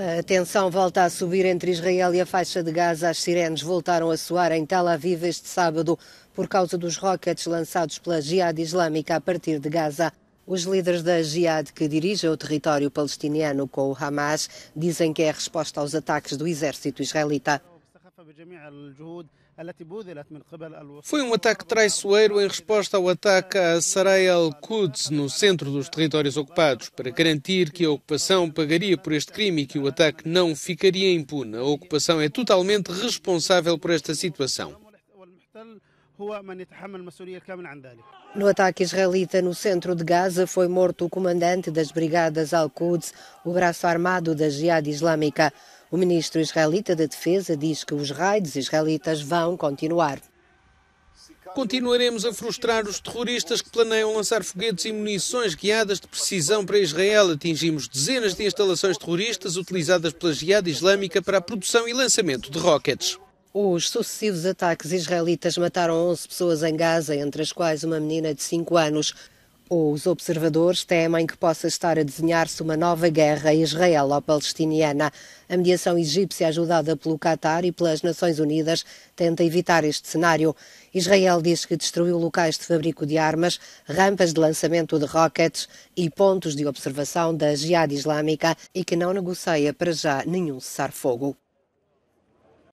A tensão volta a subir entre Israel e a faixa de Gaza. As sirenes voltaram a soar em Tel Aviv este sábado por causa dos rockets lançados pela Jihad Islâmica a partir de Gaza. Os líderes da Jihad, que dirigem o território palestiniano com o Hamas, dizem que é a resposta aos ataques do exército israelita. Foi um ataque traiçoeiro em resposta ao ataque a Sarai al-Quds, no centro dos territórios ocupados, para garantir que a ocupação pagaria por este crime e que o ataque não ficaria impune. A ocupação é totalmente responsável por esta situação. No ataque israelita no centro de Gaza foi morto o comandante das brigadas Al-Quds, o braço armado da Jihad Islâmica. O ministro israelita da Defesa diz que os raids israelitas vão continuar. Continuaremos a frustrar os terroristas que planeiam lançar foguetes e munições guiadas de precisão para Israel. Atingimos dezenas de instalações terroristas utilizadas pela Jihad Islâmica para a produção e lançamento de rockets. Os sucessivos ataques israelitas mataram 11 pessoas em Gaza, entre as quais uma menina de 5 anos. Os observadores temem que possa estar a desenhar-se uma nova guerra israelo-palestiniana. A mediação egípcia, ajudada pelo Qatar e pelas Nações Unidas, tenta evitar este cenário. Israel diz que destruiu locais de fabrico de armas, rampas de lançamento de rockets e pontos de observação da Jihad Islâmica e que não negocia para já nenhum cessar-fogo.